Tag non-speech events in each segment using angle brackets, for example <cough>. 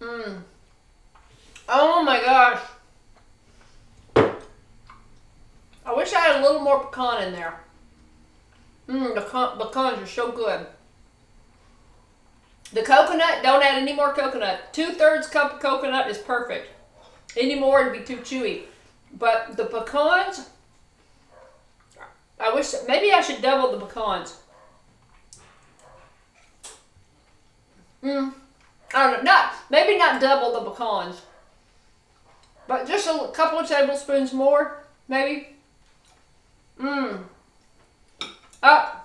Mmm. Oh my gosh. I wish I had a little more pecan in there. Mmm, the pecans are so good. The coconut, don't add any more coconut. Two thirds cup of coconut is perfect. Any more, it'd be too chewy. But the pecans, I wish, maybe I should double the pecans. Hmm. Don't know, not, maybe not double the pecans. But just a couple of tablespoons more, maybe. Mmm. Oh.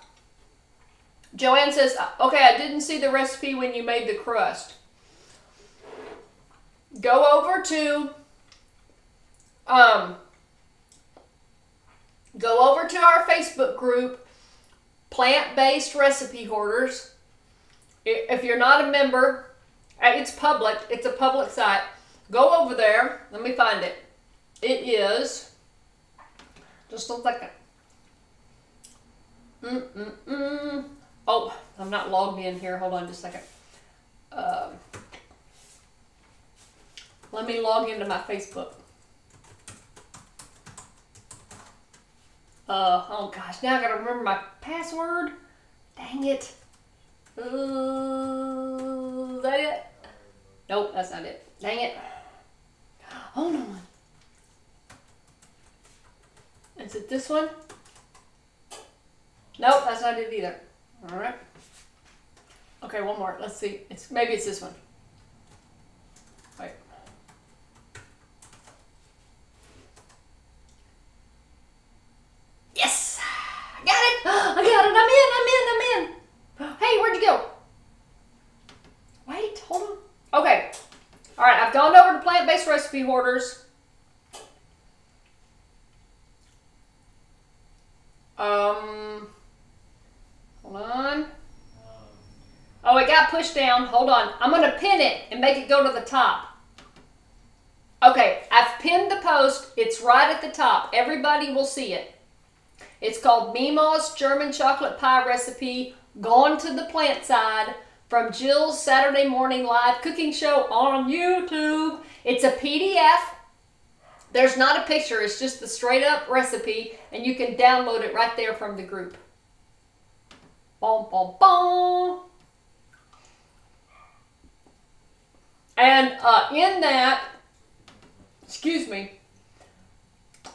Joanne says, okay, I didn't see the recipe when you made the crust. Go over to, um, go over to our Facebook group, Plant-Based Recipe Hoarders. If you're not a member, uh, it's public. It's a public site. Go over there. Let me find it. It is, just a second. Mm-mm-mm. Oh, I'm not logged in here. Hold on just a second. Uh, let me log into my Facebook. Uh, oh gosh, now I gotta remember my password. Dang it. Uh, it? Nope, that's not it. Dang it. Hold on. Is it this one? Nope, that's not it either. All right. Okay, one more. Let's see. It's maybe it's this one. Wait. Yes, I got it. I got it. I'm in. I'm in. I'm in. Hey, where'd you go? Wait, hold on. Okay. All right, I've gone over to plant-based recipe hoarders. Um. Hold on. Oh, it got pushed down. Hold on. I'm going to pin it and make it go to the top. Okay, I've pinned the post. It's right at the top. Everybody will see it. It's called Memaw's German Chocolate Pie Recipe, Gone to the Plant Side, from Jill's Saturday Morning Live Cooking Show on YouTube. It's a PDF. There's not a picture. It's just the straight up recipe, and you can download it right there from the group. Boom, boom, boom. And uh, in that, excuse me,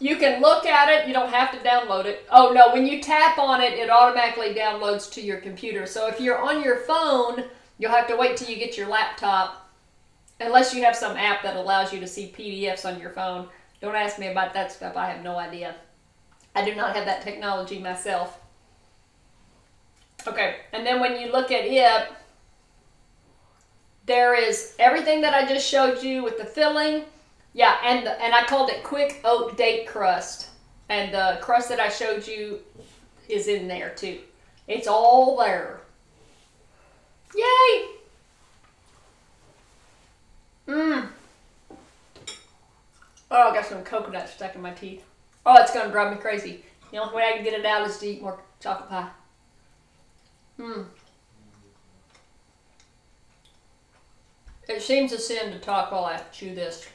you can look at it. You don't have to download it. Oh, no, when you tap on it, it automatically downloads to your computer. So if you're on your phone, you'll have to wait till you get your laptop, unless you have some app that allows you to see PDFs on your phone. Don't ask me about that stuff. I have no idea. I do not have that technology myself. Okay, and then when you look at it, there is everything that I just showed you with the filling. Yeah, and the, and I called it quick oat date crust. And the crust that I showed you is in there too. It's all there. Yay! Mmm. Oh, I got some coconut stuck in my teeth. Oh, it's going to drive me crazy. The only way I can get it out is to eat more chocolate pie. Hmm. It seems a sin to talk while I chew this.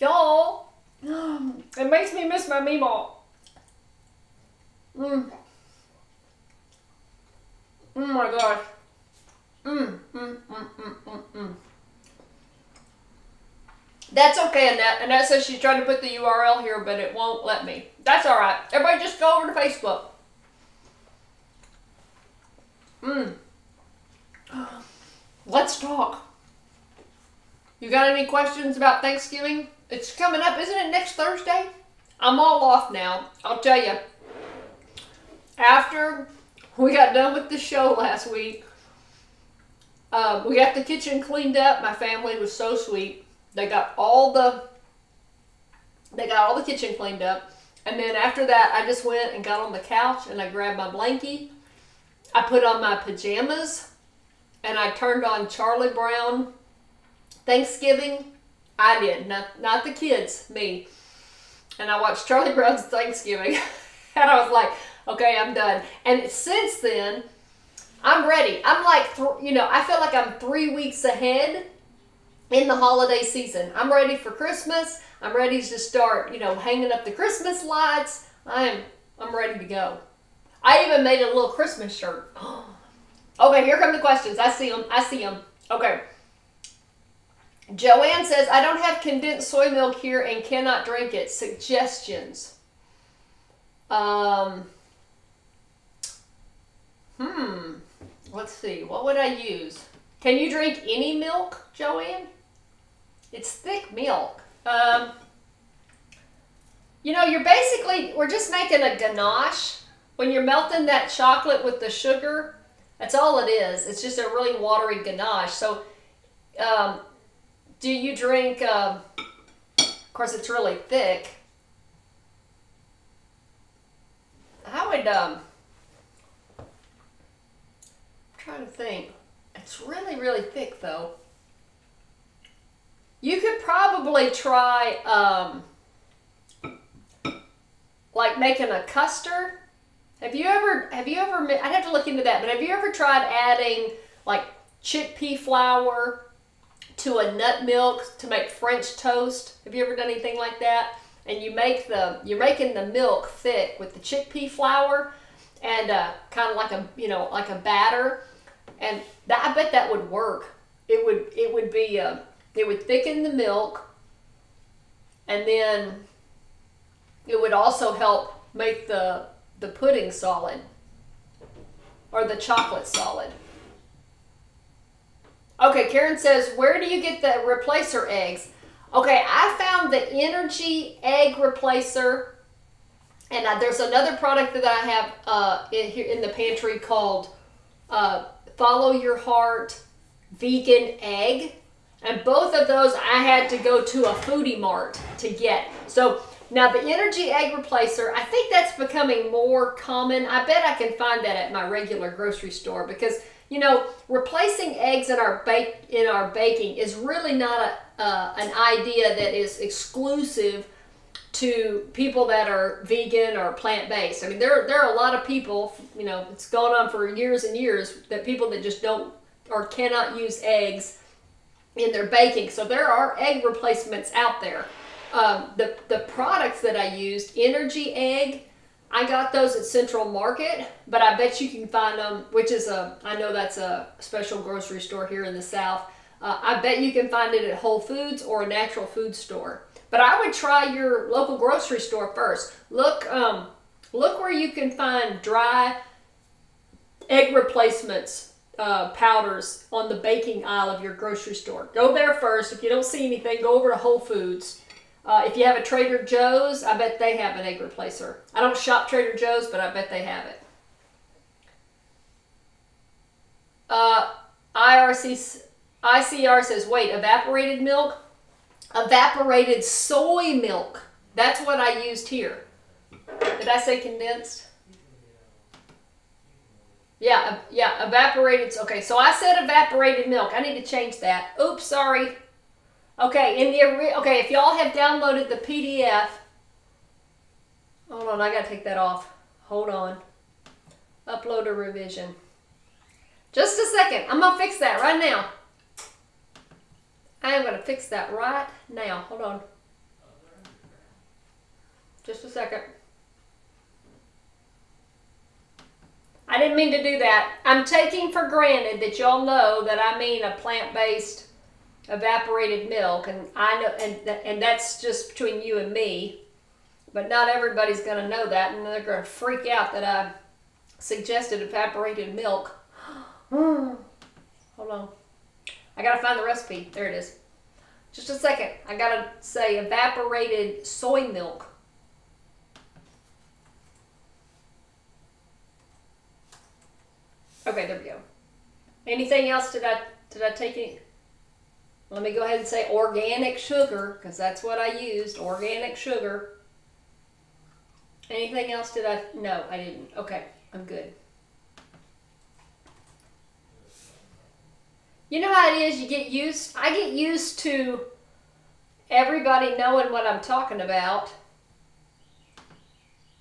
Y'all, <gasps> it makes me miss my Memaw. Mmm. Mm, oh my gosh. Mmm, mmm, mmm, mmm, mmm, mmm. That's okay, Annette. Annette says she's trying to put the URL here, but it won't let me. That's all right. Everybody just go over to Facebook. Mmm. Let's talk. You got any questions about Thanksgiving? It's coming up. Isn't it next Thursday? I'm all off now. I'll tell you. After we got done with the show last week, uh, we got the kitchen cleaned up. My family was so sweet. They got all the they got all the kitchen cleaned up. And then after that, I just went and got on the couch and I grabbed my blankie. I put on my pajamas and I turned on Charlie Brown Thanksgiving. I did, not not the kids, me. And I watched Charlie Brown's Thanksgiving. <laughs> and I was like, okay, I'm done. And since then, I'm ready. I'm like, you know, I feel like I'm three weeks ahead in the holiday season. I'm ready for Christmas. I'm ready to start, you know, hanging up the Christmas lights. I'm, I'm ready to go. I even made a little Christmas shirt. <gasps> okay, here come the questions. I see them. I see them. Okay. Joanne says, I don't have condensed soy milk here and cannot drink it. Suggestions. Um, hmm. Let's see. What would I use? Can you drink any milk, Joanne? It's thick milk. Um, you know, you're basically, we're just making a ganache. When you're melting that chocolate with the sugar, that's all it is. It's just a really watery ganache. So, um, do you drink, um, of course, it's really thick. I would, um, I'm trying to think. It's really, really thick though. You could probably try, um, like making a custard. Have you ever, have you ever, I'd have to look into that, but have you ever tried adding like chickpea flour to a nut milk to make French toast? Have you ever done anything like that? And you make the, you're making the milk thick with the chickpea flour and uh, kind of like a, you know, like a batter. And that, I bet that would work. It would, it would be, uh, it would thicken the milk and then it would also help make the the pudding solid or the chocolate solid. Okay, Karen says, where do you get the replacer eggs? Okay, I found the Ener-G Egg Replacer, and I, there's another product that I have uh, in, here in the pantry called uh, Follow Your Heart Vegan Egg. And both of those I had to go to a foodie mart to get. So now the Ener-G egg replacer, I think that's becoming more common. I bet I can find that at my regular grocery store because you know replacing eggs in our bake in our baking is really not a, uh, an idea that is exclusive to people that are vegan or plant based. I mean, there there are a lot of people. You know, it's gone on for years and years that people that just don't or cannot use eggs in their baking. So there are egg replacements out there. Um, the, the products that I used, Ener-G Egg, I got those at Central Market, but I bet you can find them, which is a, I know that's a special grocery store here in the South. Uh, I bet you can find it at Whole Foods or a natural food store. But I would try your local grocery store first. Look, um, look where you can find dry egg replacements uh, powders on the baking aisle of your grocery store. Go there first. If you don't see anything, go over to Whole Foods. Uh, if you have a Trader Joe's, I bet they have an egg replacer. I don't shop Trader Joe's, but I bet they have it. Uh, IRC, ICR says, wait, evaporated milk? Evaporated soy milk. That's what I used here. Did I say condensed? Yeah, yeah, evaporated. Okay, so I said evaporated milk. I need to change that. Oops, sorry. Okay, in the okay, if y'all have downloaded the PDF, hold on, I gotta take that off. Hold on. Upload a revision. Just a second. I'm gonna fix that right now. I am gonna fix that right now. Hold on. Just a second. I didn't mean to do that. I'm taking for granted that y'all know that I mean a plant-based evaporated milk, and I know, and and that's just between you and me. But not everybody's going to know that, and they're going to freak out that I suggested evaporated milk. <gasps> Hold on, I got to find the recipe. There it is. Just a second. I got to say evaporated soy milk. Okay, there we go. Anything else? Did I did I take any? Let me go ahead and say organic sugar because that's what I used. Organic sugar. Anything else? Did I? No, I didn't. Okay, I'm good. You know how it is. You get used. I get used to everybody knowing what I'm talking about,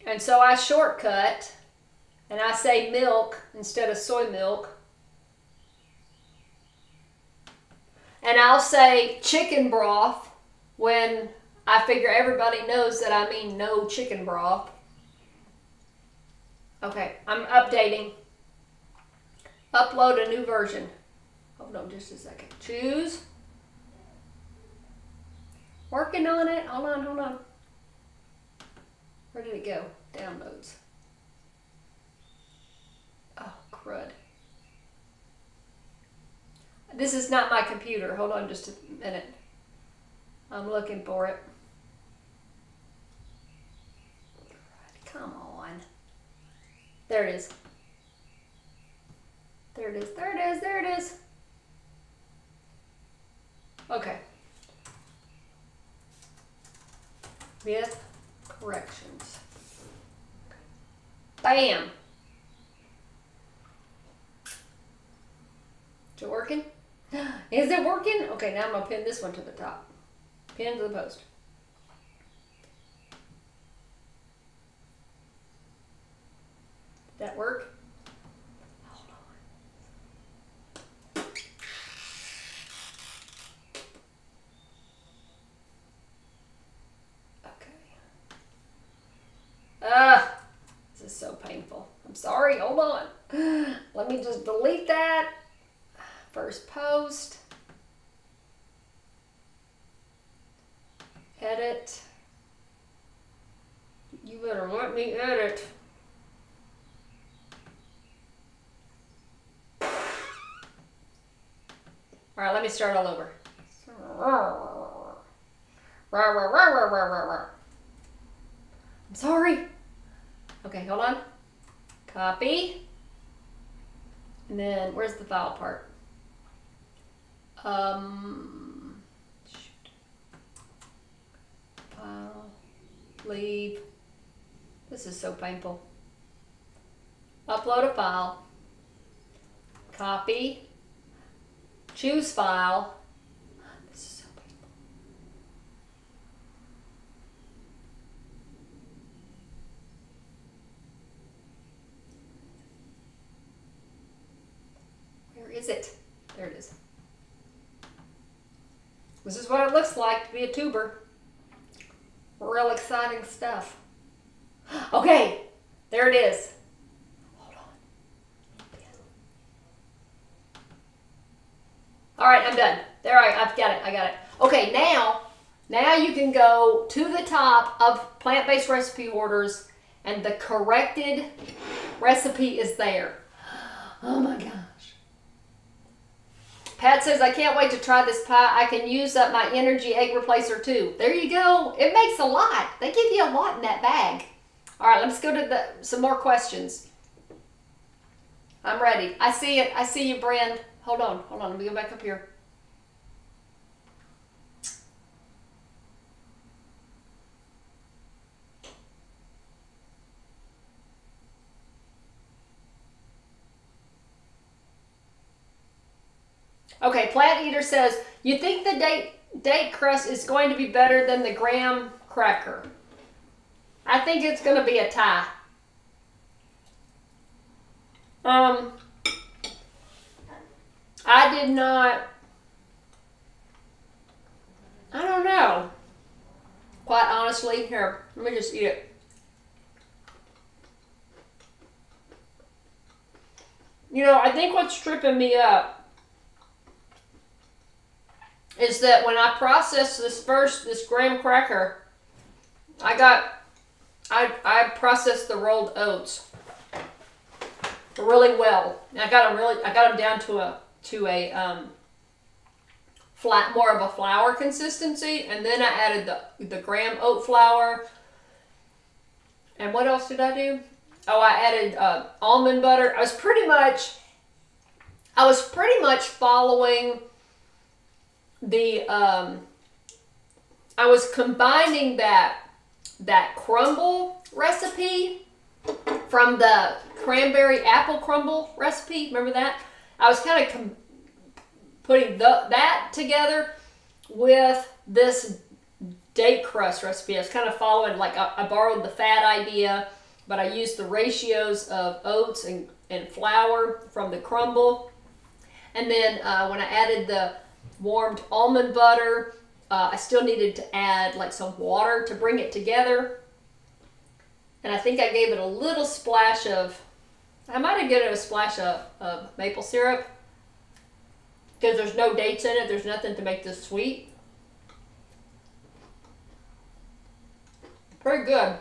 and so I shortcut and I say milk instead of soy milk, and I'll say chicken broth when I figure everybody knows that I mean no chicken broth. Okay, I'm updating. Upload a new version. Hold on just a second. Choose. Working on it. Hold on, hold on. Where did it go? Downloads. Oh, crud. This is not my computer. Hold on just a minute. I'm looking for it. Come on. There it is. There it is. There it is. There it is. Okay. With corrections. Bam. Is it working? <gasps> Is it working? Okay, now I'm going to pin this one to the top. Pin to the post. Did that work? Hold on. Okay. Ah, this is so painful. I'm sorry. Hold on. <gasps> Let me just delete that. First post. Edit. You better let me edit. All right, let me start all over. I'm sorry. Okay, hold on. Copy. And then where's the file part? Um. File, leave. This is so painful. Upload a file. Copy. Choose file. This is so painful. Where is it? There it is. This is what it looks like to be a tuber. Real exciting stuff. <gasps> Okay, there it is. Hold on. All right, I'm done. There I, I've got it. I got it. Okay, now, now you can go to the top of plant-based recipe hoarders, and the corrected recipe is there. <gasps> Oh my gosh. Pat says, I can't wait to try this pie. I can use up my Ener-G egg replacer too. There you go. It makes a lot. They give you a lot in that bag. All right, let's go to the some more questions. I'm ready. I see it. I see you, Brand. Hold on. Hold on. Let me go back up here. Okay, Plant Eater says, you think the date, date crust is going to be better than the graham cracker? I think it's going to be a tie. Um, I did not, I don't know. Quite honestly, here, let me just eat it. You know, I think what's tripping me up is that when I processed this first, this graham cracker, I got, I, I processed the rolled oats really well. I got them really, I got them down to a, to a, um, flat, more of a flour consistency. And then I added the, the graham oat flour. And what else did I do? Oh, I added uh, almond butter. I was pretty much, I was pretty much following the um, I was combining that that crumble recipe from the cranberry apple crumble recipe. Remember that? I was kind of putting the, that together with this date crust recipe. I was kind of following like I, I borrowed the fat idea but I used the ratios of oats and, and flour from the crumble. And then uh, when I added the warmed almond butter, uh, I still needed to add like some water to bring it together. And I think I gave it a little splash of, I might have given it a splash of, of maple syrup because there's no dates in it. There's nothing to make this sweet. Very good.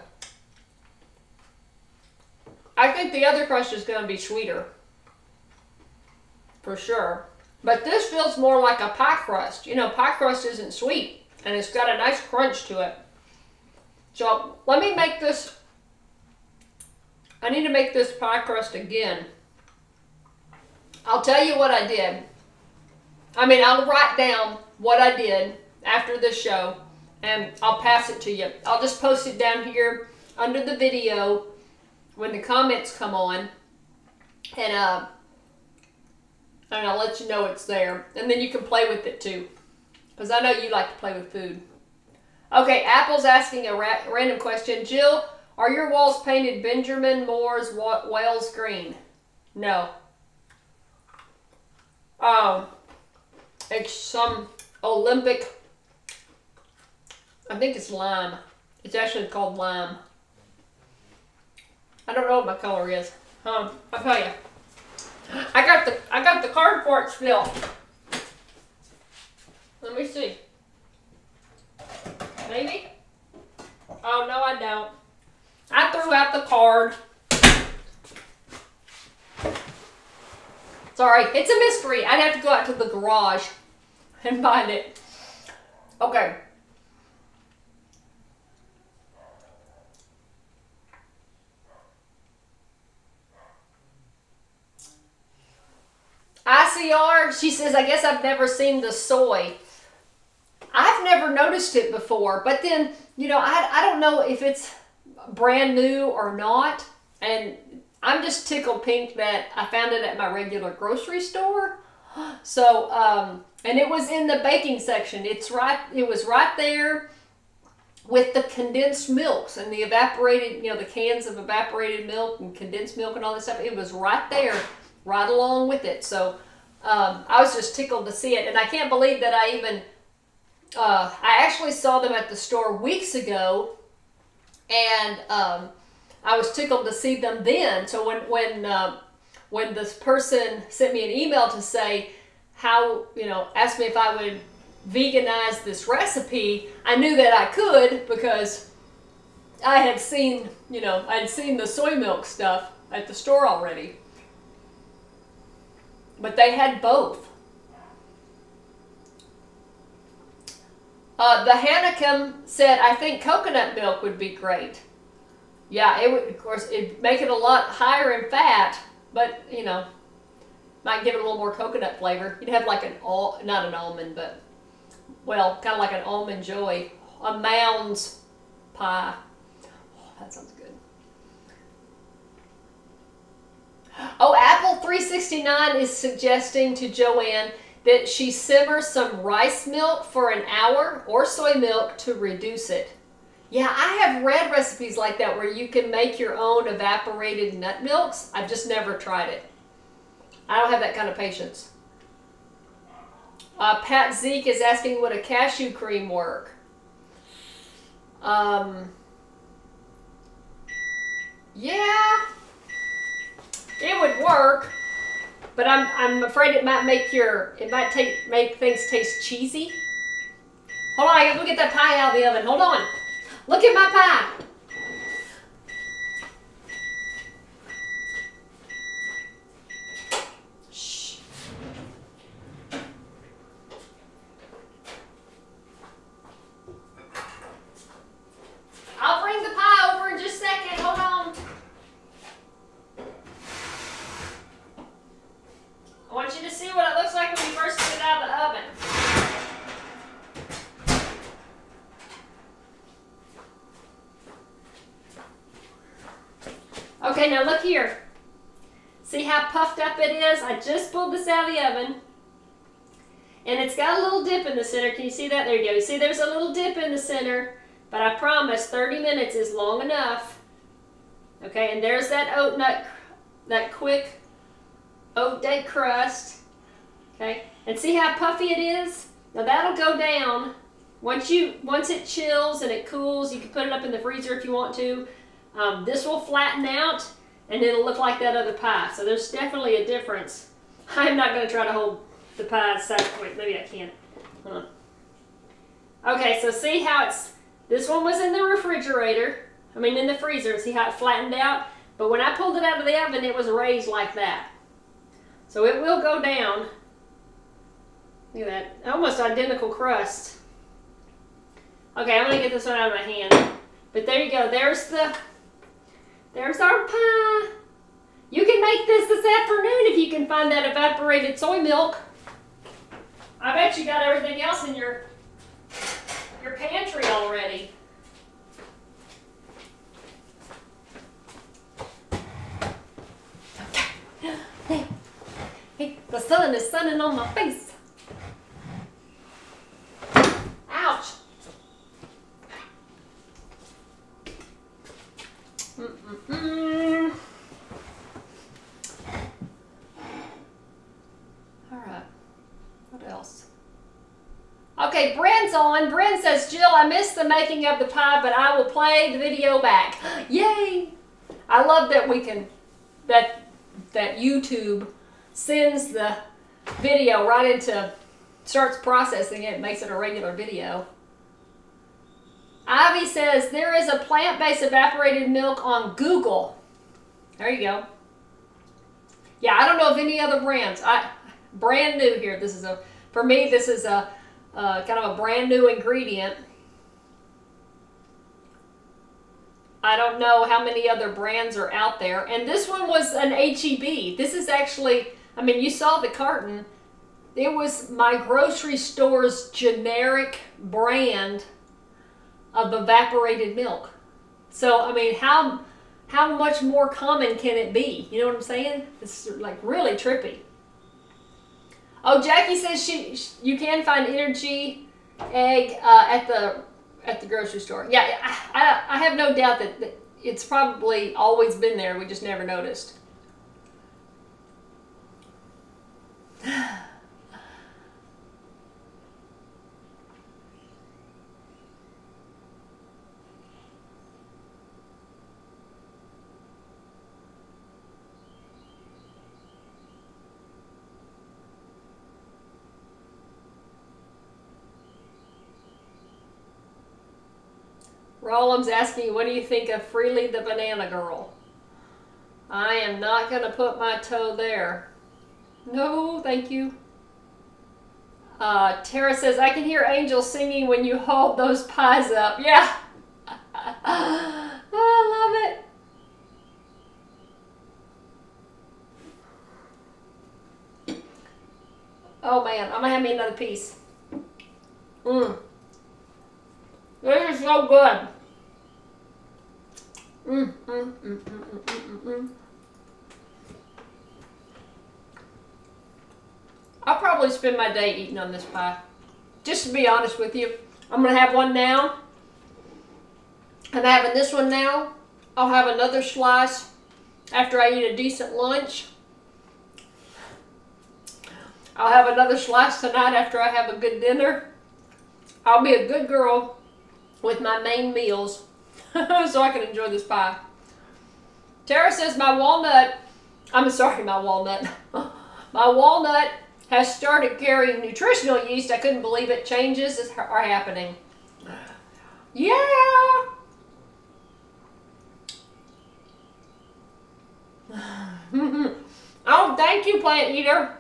I think the other crust is going to be sweeter. For sure. But this feels more like a pie crust. You know, pie crust isn't sweet. And it's got a nice crunch to it. So let me make this. I need to make this pie crust again. I'll tell you what I did. I mean, I'll write down what I did after this show and I'll pass it to you. I'll just post it down here under the video when the comments come on and uh, and I'll let you know it's there. And then you can play with it too because I know you like to play with food. Okay, Apple's asking a ra random question. Jill, are your walls painted Benjamin Moore's Wales green? No. Um, it's some Olympic, I think it's lime. It's actually called lime. I don't know what my color is. Um, I'll tell you. I got the I got the card for it still. Let me see. Maybe? Oh no I don't. I threw out the card. Sorry, it's a mystery. I'd have to go out to the garage and find it. Okay. She says, I guess I've never seen the soy. I've never noticed it before, but then, you know, I, I don't know if it's brand new or not. And I'm just tickled pink that I found it at my regular grocery store. <gasps> So, um, and it was in the baking section. It's right, it was right there with the condensed milks and the evaporated, you know, the cans of evaporated milk and condensed milk and all that stuff. It was right there, right along with it. So, um, I was just tickled to see it. And I can't believe that I even, uh, I actually saw them at the store weeks ago and, um, I was tickled to see them then. So when when uh, when this person sent me an email to say how you know asked me if I would veganize this recipe, I knew that I could because I had seen you know I'd seen the soy milk stuff at the store already. But they had both. Uh, the Hannah said, I think coconut milk would be great. Yeah, it would, of course, it'd make it a lot higher in fat, but, you know, might give it a little more coconut flavor. You'd have like an, all not an almond, but, well, kind of like an almond joy. A Mounds pie. Oh, that sounds good. Oh, Apple 369 is suggesting to Joanne that she simmer some rice milk for an hour or soy milk to reduce it. Yeah, I have read recipes like that where you can make your own evaporated nut milks. I've just never tried it. I don't have that kind of patience. Uh, Pat Zeke is asking, would a cashew cream work? Um, yeah, it would work, but I'm, I'm afraid it might make your, it might take, make things taste cheesy. Hold on, I gotta go get that pie out of the oven. Hold on. Look at my pie. Shh. I'll bring the pie over in just a second. Hold on. I want you to see what it looks like when you first get it out of the oven. Okay, now look here. See how puffed up it is? I just pulled this out of the oven. And it's got a little dip in the center. Can you see that? There you go. See there's a little dip in the center. But I promise 30 minutes is long enough. Okay, and there's that oat nut, that quick oat day crust. Okay, and see how puffy it is? Now that'll go down once you once it chills and it cools. You can put it up in the freezer if you want to. Um, this will flatten out and it'll look like that other pie. So there's definitely a difference. <laughs> I'm not going to try to hold the pie side. Wait, maybe I can. Hold on. Okay, so see how it's. This one was in the refrigerator. I mean, in the freezer. See how it flattened out? But when I pulled it out of the oven, it was raised like that. So it will go down. Look at that. Almost identical crust. Okay, I'm going to get this one out of my hand. But there you go. There's the, there's our pie. You can make this this afternoon if you can find that evaporated soy milk. I bet you got everything else in your, your pantry already. Okay. <gasps> Hey, hey, the sun is sunning on my face. Ouch. Mm -mm -mm. All right. What else? Okay, On. Brent says, Jill, I missed the making of the pie, but I will play the video back. <gasps> Yay! I love that we can, that that YouTube sends the video right into, starts processing it, makes it a regular video. Ivy says there is a plant-based evaporated milk on Google. There you go. Yeah, I don't know of any other brands. I brand new here. This is a for me. This is a uh, kind of a brand new ingredient. I don't know how many other brands are out there. And this one was an HEB. This is actually, I mean, you saw the carton. It was my grocery store's generic brand of evaporated milk. So, I mean, how how much more common can it be? You know what I'm saying? It's like really trippy. Oh, Jackie says she, she you can find Ener-G egg uh, at the at the grocery store. Yeah, I, I, I have no doubt that, that it's probably always been there. We just never noticed. <sighs> <sighs> Rollum's asking, what do you think of Freelee the Banana Girl? I am not going to put my toe there. No, thank you. Uh, Tara says, I can hear angels singing when you hold those pies up. <laughs> Yeah. I love it. Oh man, I'm gonna have me another piece. Mmm. This is so good. Mm, mm, mm. I'll probably spend my day eating on this pie. Just to be honest with you. I'm going to have one now. I'm having this one now. I'll have another slice after I eat a decent lunch. I'll have another slice tonight after I have a good dinner. I'll be a good girl with my main meals <laughs> so I can enjoy this pie. Tara says my walnut, I'm sorry, my walnut. <laughs> my walnut has started carrying nutritional yeast. I couldn't believe it. Changes are happening. Yeah. <laughs> oh, thank you, plant eater.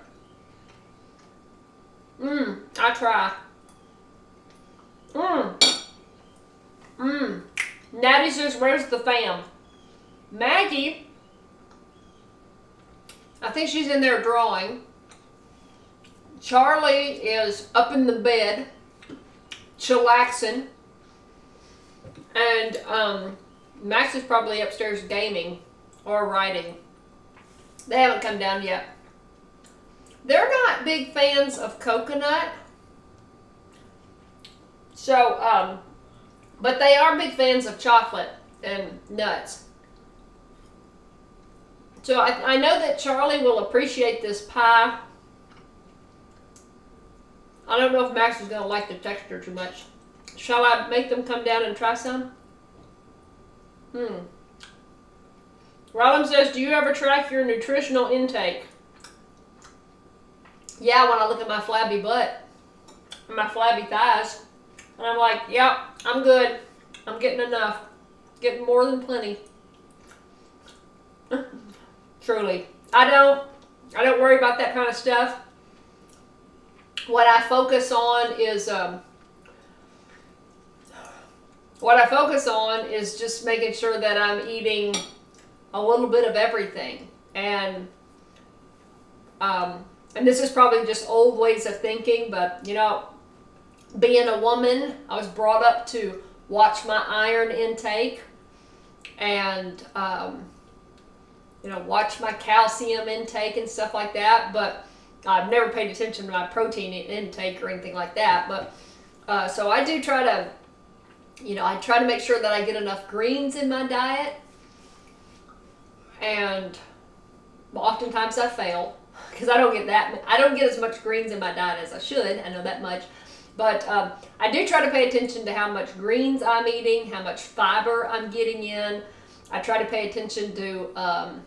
Mmm, I try. Mmm. Mmm. Natty says, where's the fam? Maggie, I think she's in there drawing. Charlie is up in the bed, chillaxing. And um, Max is probably upstairs gaming or writing. They haven't come down yet. They're not big fans of coconut. So, um, but they are big fans of chocolate and nuts. So I, I know that Charlie will appreciate this pie. I don't know if Max is going to like the texture too much. Shall I make them come down and try some? Hmm. Rollins says, do you ever track your nutritional intake? Yeah, when I look at my flabby butt my flabby thighs. And I'm like, yep, I'm good. I'm getting enough. Getting more than plenty. <laughs> Truly. I don't I don't worry about that kind of stuff. What I focus on is um, what I focus on is just making sure that I'm eating a little bit of everything. And um, and this is probably just old ways of thinking, but you know, being a woman, I was brought up to watch my iron intake and um, you know watch my calcium intake and stuff like that. But I've never paid attention to my protein intake or anything like that. But uh, so I do try to, you know, I try to make sure that I get enough greens in my diet, and oftentimes I fail <laughs> because I don't get that. I don't get as much greens in my diet as I should. I know that much. But um, I do try to pay attention to how much greens I'm eating, how much fiber I'm getting in. I try to pay attention to, um,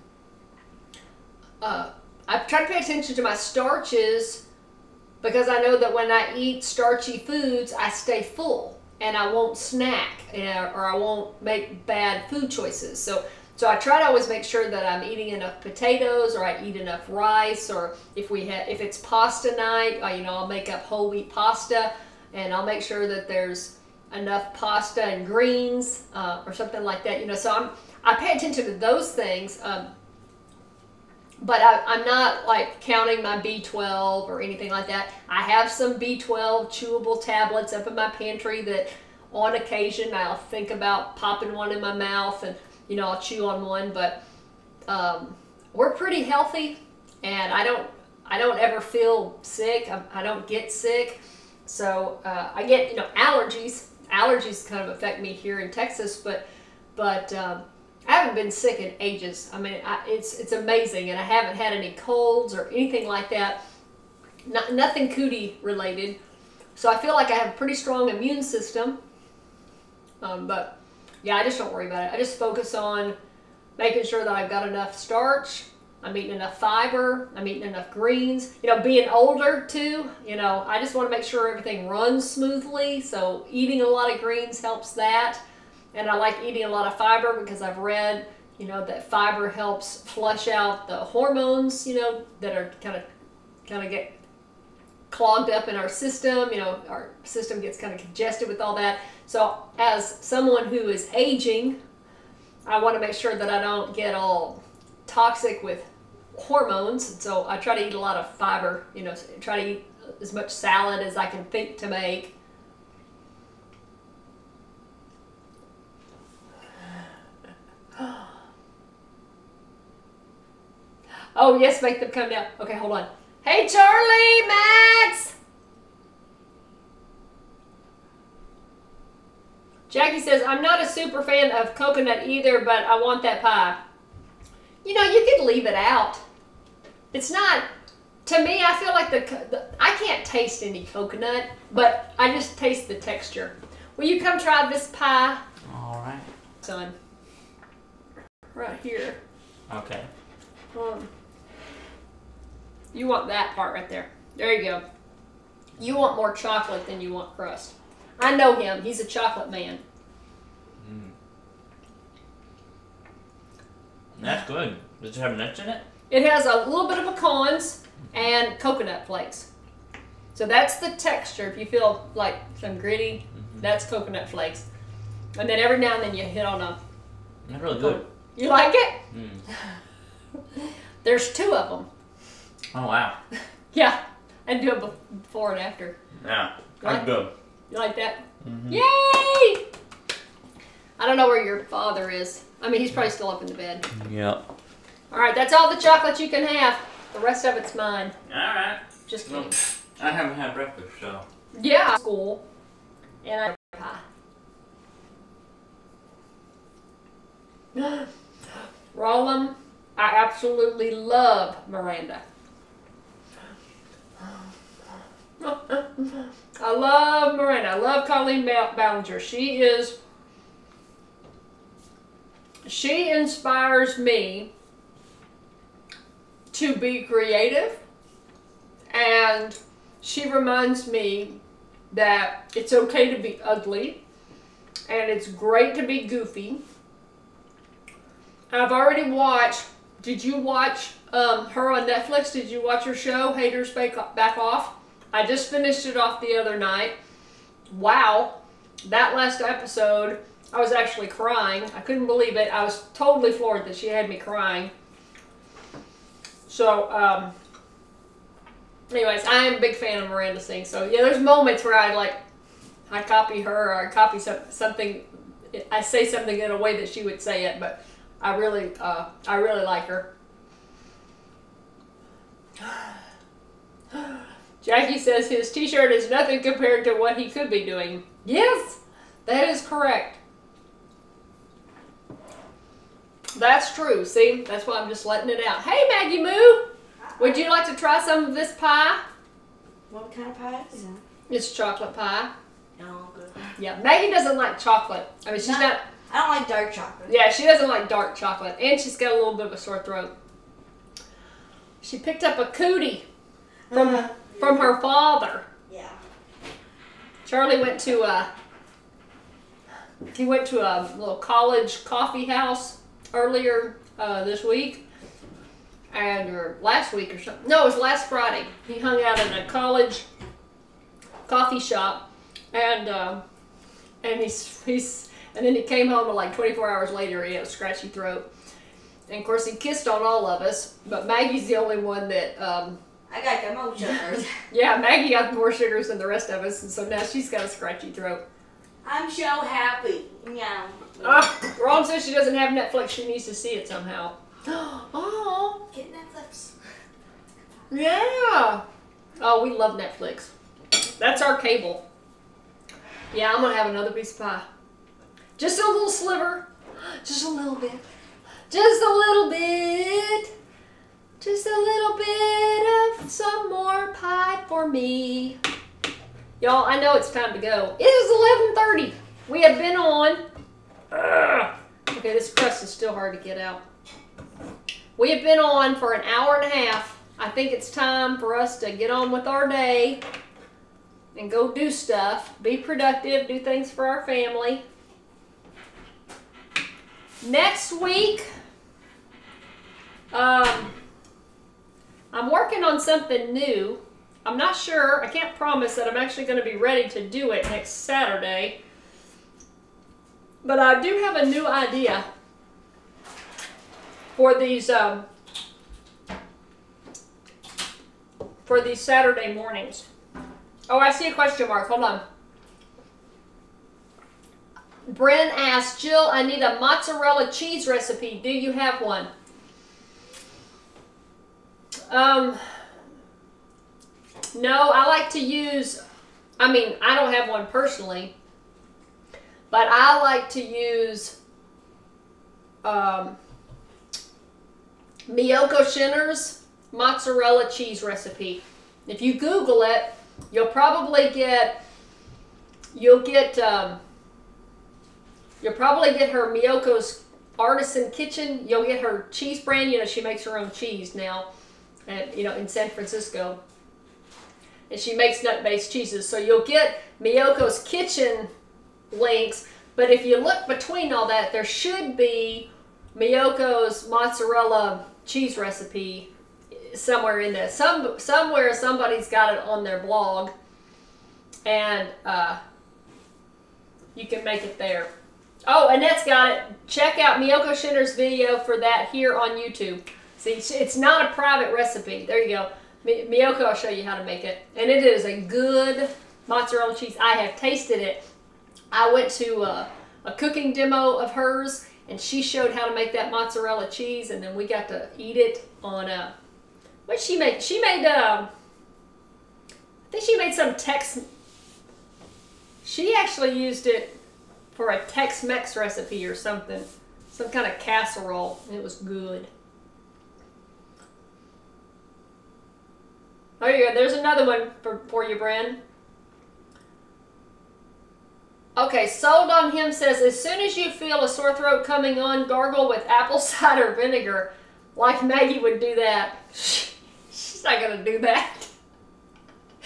uh, I try to pay attention to my starches because I know that when I eat starchy foods, I stay full and I won't snack or I won't make bad food choices. So so I try to always make sure that I'm eating enough potatoes, or I eat enough rice, or if we have, if it's pasta night, uh, you know, I'll make up whole wheat pasta, and I'll make sure that there's enough pasta and greens, uh, or something like that. You know, so I'm I pay attention to those things, um, but I, am not like counting my B12 or anything like that. I have some B12 chewable tablets up in my pantry that, on occasion, I'll think about popping one in my mouth and you know, I'll chew on one, but um, we're pretty healthy, and I don't I don't ever feel sick. I, I don't get sick, so uh, I get you know allergies. Allergies kind of affect me here in Texas, but but um, I haven't been sick in ages. I mean, I, it's it's amazing, and I haven't had any colds or anything like that. Not, nothing cootie related. So I feel like I have a pretty strong immune system. Um, but yeah, I just don't worry about it. I just focus on making sure that I've got enough starch, I'm eating enough fiber, I'm eating enough greens. You know, being older too, you know, I just want to make sure everything runs smoothly. So eating a lot of greens helps that. And I like eating a lot of fiber because I've read, you know, that fiber helps flush out the hormones, you know, that are kind of kind of get clogged up in our system. You know, our system gets kind of congested with all that. So as someone who is aging, I want to make sure that I don't get all toxic with hormones. So I try to eat a lot of fiber, you know, try to eat as much salad as I can think to make. <gasps> Oh, yes, make them come down. Okay, hold on. Hey, Charlie, Max! Jackie says, I'm not a super fan of coconut either, but I want that pie. You know, you could leave it out. It's not, to me, I feel like the, the, I can't taste any coconut, but I just taste the texture. Will you come try this pie? All right. Son. Right here. Okay. Um, you want that part right there. There you go. You want more chocolate than you want crust. I know him. He's a chocolate man. Mm. That's good. Does it have nuts in it? It has a little bit of pecans and coconut flakes. So that's the texture. If you feel like some gritty, mm-hmm. that's coconut flakes. And then every now and then you hit on a. That's really good. You like it? Mm. <laughs> There's two of them. Oh wow. <laughs> yeah, and do it before and after. Yeah, like good. You like that? Mm-hmm. Yay! I don't know where your father is. I mean, he's probably still up in the bed. Yep. All right, that's all the chocolate you can have. The rest of it's mine. All right. Just kidding. I haven't had breakfast, so. Yeah. School. And I pie. <gasps> Roll them. I absolutely love Miranda. I love Miranda. I love Colleen Ballinger. She is. She inspires me to be creative, and she reminds me that it's okay to be ugly, and it's great to be goofy. I've already watched. Did you watch um, her on Netflix? Did you watch her show, Haters Back Off? I just finished it off the other night. Wow, that last episode, I was actually crying. I couldn't believe it. I was totally floored that she had me crying. So, um, anyways, I am a big fan of Miranda Sings. So yeah, there's moments where I like, I copy her or I copy some, something. I say something in a way that she would say it, but I really, uh, I really like her. <gasps> Jackie says his t-shirt is nothing compared to what he could be doing. Yes, that is correct. That's true. See, that's why I'm just letting it out. Hey, Maggie Moo, would you like to try some of this pie? What kind of pie is it? It's chocolate pie. No, good. Yeah, Maggie doesn't like chocolate. I mean, she's not, not. I don't like dark chocolate. Yeah, she doesn't like dark chocolate, and she's got a little bit of a sore throat. She picked up a cootie from uh from her father. Yeah. Charlie went to a he went to a little college coffee house earlier uh, this week, and or last week or something. No, it was last Friday. He hung out in a college coffee shop, and uh, and he's he's and then he came home and like 24 hours later he had a scratchy throat. And of course he kissed on all of us, but Maggie's the only one that um, I got the most sugars. <laughs> yeah, Maggie got more sugars than the rest of us, and so now she's got a scratchy throat. I'm so happy. Yeah. Ah, Ron says she doesn't have Netflix. She needs to see it somehow. <gasps> oh. Get Netflix. Yeah. Oh, we love Netflix. That's our cable. Yeah, I'm gonna have another piece of pie. Just a little sliver. Just a little bit. Just a little bit. Just a little bit of some more pie for me. Y'all, I know it's time to go. It is 11.30. We have been on. Ugh. Okay, this crust is still hard to get out. We have been on for an hour and a half. I think it's time for us to get on with our day and go do stuff. Be productive, do things for our family. Next week, um, I'm working on something new. I'm not sure, I can't promise that I'm actually going to be ready to do it next Saturday. But I do have a new idea for these um, for these Saturday mornings. Oh, I see a question mark. Hold on. Bren asked, Jill, I need a mozzarella cheese recipe. Do you have one? Um, no, I like to use, I mean, I don't have one personally, but I like to use um, Miyoko Schinner's mozzarella cheese recipe. If you Google it, you'll probably get, you'll get, um, you'll probably get her Miyoko's Artisan Kitchen. You'll get her cheese brand. You know, she makes her own cheese now at, you know, in San Francisco. And she makes nut-based cheeses. So you'll get Miyoko's Kitchen links, but if you look between all that, there should be Miyoko's mozzarella cheese recipe somewhere in there. Some somewhere somebody's got it on their blog, and uh, you can make it there. Oh, Annette's got it. Check out Miyoko Schinner's video for that here on YouTube. See, it's not a private recipe. There you go. Miyoko will show you how to make it. And it is a good mozzarella cheese. I have tasted it. I went to a, a cooking demo of hers and she showed how to make that mozzarella cheese and then we got to eat it on a, what she made? She made, uh, I think she made some Tex, she actually used it for a Tex-Mex recipe or something. Some kind of casserole. It was good. Oh, yeah. There's another one for, for you, Bren. Okay, Sold on Him says, as soon as you feel a sore throat coming on, gargle with apple <laughs> cider vinegar. Like Maggie would do that. <laughs> She's not going to do that.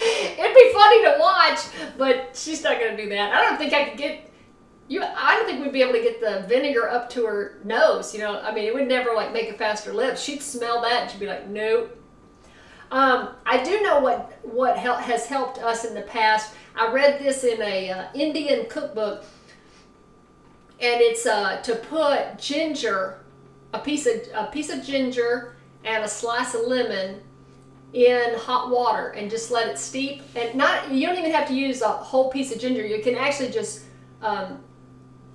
<laughs> It'd be funny to watch, but she's not going to do that. I don't think I could get you. I don't think we'd be able to get the vinegar up to her nose. You know, I mean, it would never like make a faster lips. She'd smell that and she'd be like, nope. Um, I do know what what has helped us in the past. I read this in a uh, Indian cookbook, and it's uh, to put ginger, a piece of a piece of ginger and a slice of lemon in hot water and just let it steep. And not you don't even have to use a whole piece of ginger. You can actually just um,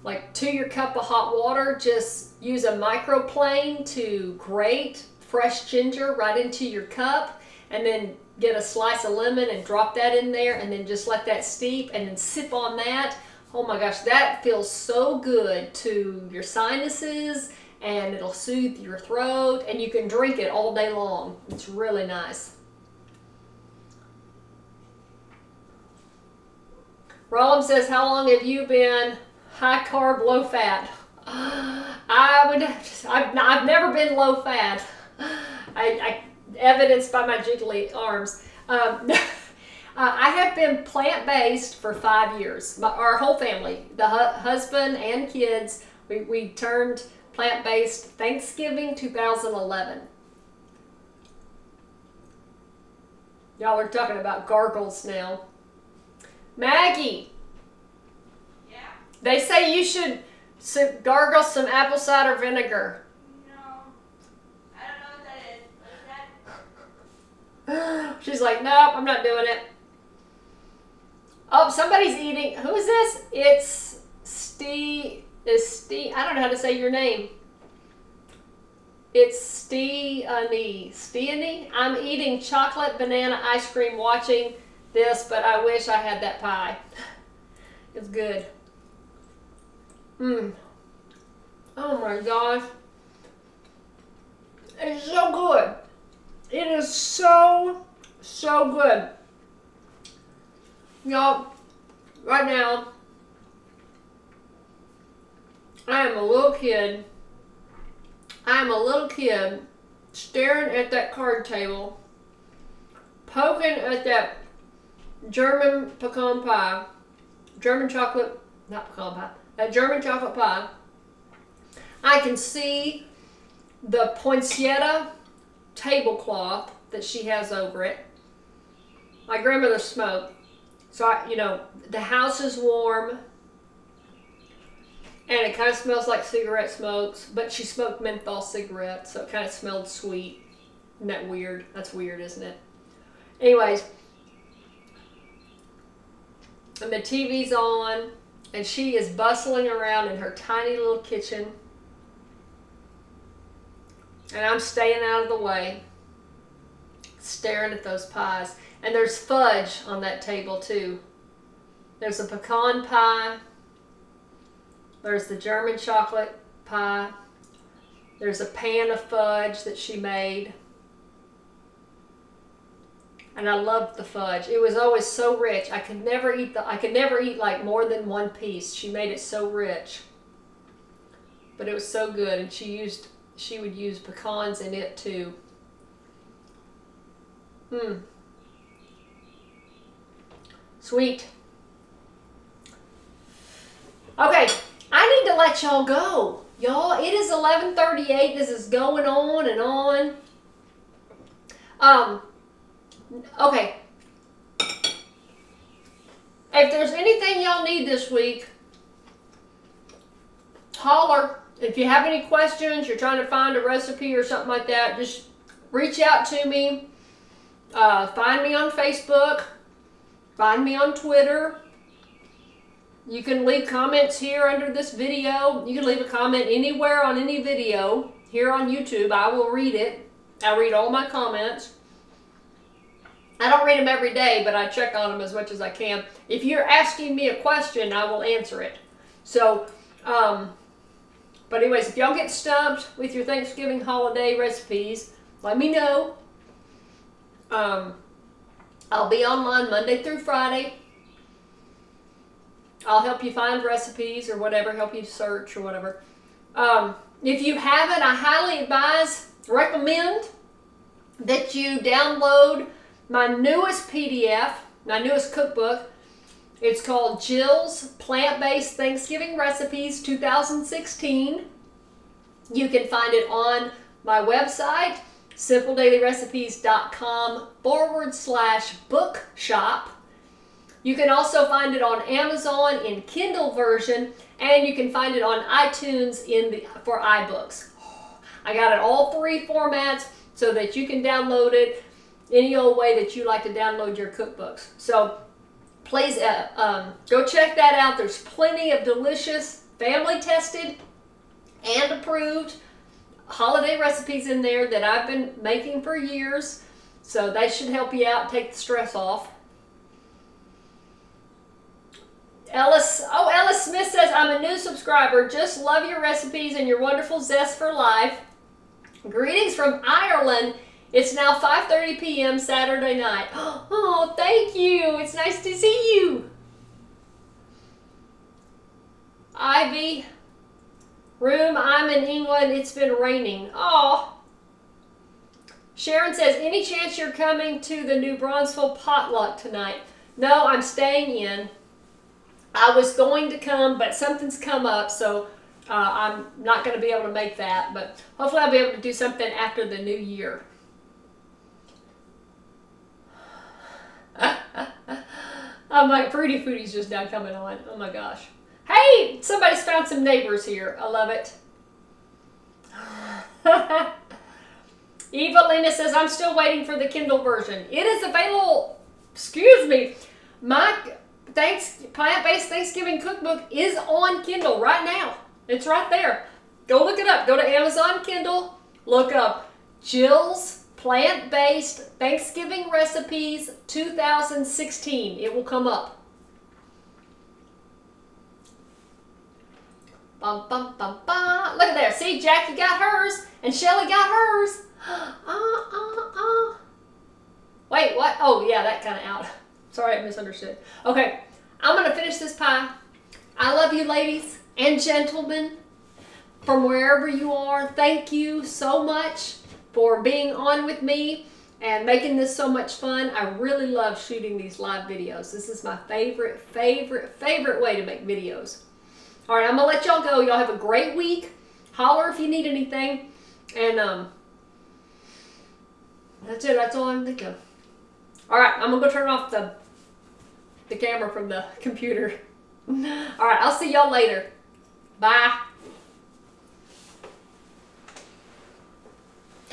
like to your cup of hot water, just use a microplane to grate fresh ginger right into your cup and then get a slice of lemon and drop that in there and then just let that steep and then sip on that. Oh my gosh, that feels so good to your sinuses and it'll soothe your throat and you can drink it all day long. It's really nice. Rollum says, how long have you been high carb, low fat? I would, I've, I've never been low fat. I, I evidenced by my jiggly arms. Um, <laughs> uh, I have been plant based for five years. My, our whole family, the hu- husband and kids, we, we turned plant based Thanksgiving 2011. Y'all are talking about gargles now. Maggie. They say you should gargle some apple cider vinegar. No. I don't know what that is. What is that? <gasps> She's like, nope, I'm not doing it. Oh, somebody's eating. Who is this? It's Steve. Is Steve? I don't know how to say your name. It's Steanie. Steanie. I'm eating chocolate banana ice cream watching this, but I wish I had that pie. <laughs> It's good. Mmm. Oh my gosh. It's so good. It is so, so good. Y'all, right now, I am a little kid. I am a little kid staring at that card table, poking at that German pecan pie, German chocolate, not pecan pie, that German chocolate pie. I can see the poinsettia tablecloth that she has over it. My grandmother smoked. So, I, you know, the house is warm and it kind of smells like cigarette smokes, but she smoked menthol cigarettes, so it kind of smelled sweet. Isn't that weird? That's weird, isn't it? Anyways, and the TV's on, and she is bustling around in her tiny little kitchen. And I'm staying out of the way, staring at those pies. And there's fudge on that table too. There's a pecan pie. There's the German chocolate pie. There's a pan of fudge that she made. And I loved the fudge. It was always so rich. I could never eat the I could never eat like more than one piece. She made it so rich. But it was so good and she used she would use pecans in it too. Hmm. Sweet. Okay, I need to let y'all go. Y'all, it is 11:38. This is going on and on. Um okay. If there's anything y'all need this week, holler. If you have any questions, you're trying to find a recipe or something like that, just reach out to me. Uh, find me on Facebook. Find me on Twitter. You can leave comments here under this video. You can leave a comment anywhere on any video here on YouTube. I will read it. I read all my comments. I don't read them every day, but I check on them as much as I can. If you're asking me a question, I will answer it. So, um, but anyways, if y'all get stumped with your Thanksgiving holiday recipes, let me know. Um, I'll be online Monday through Friday. I'll help you find recipes or whatever, help you search or whatever. Um, if you haven't, I highly advise, recommend that you download my newest PDF, my newest cookbook. It's called Jill's Plant Based Thanksgiving Recipes 2016. You can find it on my website, simpledailyrecipes.com forward slash bookshop. You can also find it on Amazon in Kindle version, and you can find it on iTunes in the for iBooks. I got it all three formats so that you can download it any old way that you like to download your cookbooks. So please uh, um, go check that out. There's plenty of delicious, family tested, and approved holiday recipes in there that I've been making for years. So they should help you out, take the stress off. Ellis, oh, Ellis Smith says, I'm a new subscriber. Just love your recipes and your wonderful zest for life. Greetings from Ireland. It's now 5.30 p.m. Saturday night. <gasps> Oh, thank you. It's nice to see you. Ivy, room, I'm in England. It's been raining. Oh. Sharon says, any chance you're coming to the New Bronzeville potluck tonight? No, I'm staying in. I was going to come, but something's come up, so uh, I'm not going to be able to make that. But hopefully I'll be able to do something after the new year. <laughs> oh my, Fruity Foodie's just now coming on. Oh my gosh. Hey, somebody's found some neighbors here. I love it. <laughs> Eva Lena says, I'm still waiting for the Kindle version. It is available, excuse me, my thanks plant-based Thanksgiving cookbook is on Kindle right now. It's right there. Go look it up. Go to Amazon Kindle, look up Jill's Plant-Based Thanksgiving Recipes 2016. It will come up. Bum, bum, bum, bum. Look at there. See, Jackie got hers and Shelly got hers. <gasps> Uh, uh, uh. Wait, what? Oh, yeah, that kind of out. <laughs> Sorry, I misunderstood. Okay, I'm going to finish this pie. I love you, ladies and gentlemen, from wherever you are. Thank you so much for being on with me and making this so much fun. I really love shooting these live videos. This is my favorite, favorite, favorite way to make videos. All right, I'm going to let y'all go. Y'all have a great week. Holler if you need anything. And um, that's it. That's all I'm thinking. All right, I'm going to go turn off the, the camera from the <laughs> computer. <laughs> All right, I'll see y'all later. Bye.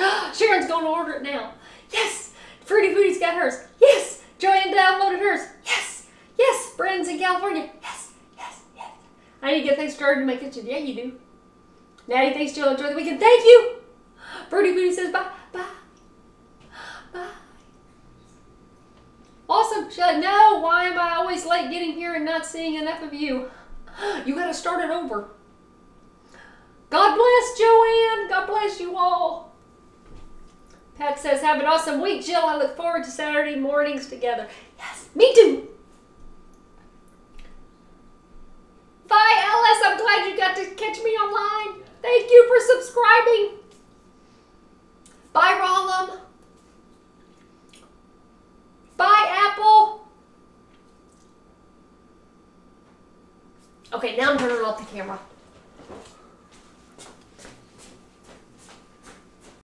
<gasps> Sharon's going to order it now. Yes. Fruity Foodie's got hers. Yes. Joanne downloaded hers. Yes. Yes. Brandon's in California. Yes. Yes. Yes. I need to get things started in my kitchen. Yeah, you do. Natty thanks you'll enjoy the weekend. Thank you. <gasps> Fruity Foodie says bye. Bye. Bye. Awesome. She's like, no, why am I always late getting here and not seeing enough of you? <gasps> You got to start it over. God bless Joanne. God bless you all. Pat says, have an awesome week, Jill. I look forward to Saturday mornings together. Yes, me too. Bye, Alice. I'm glad you got to catch me online. Thank you for subscribing. Bye, Rollum. Bye, Apple. Okay, now I'm turning off the camera.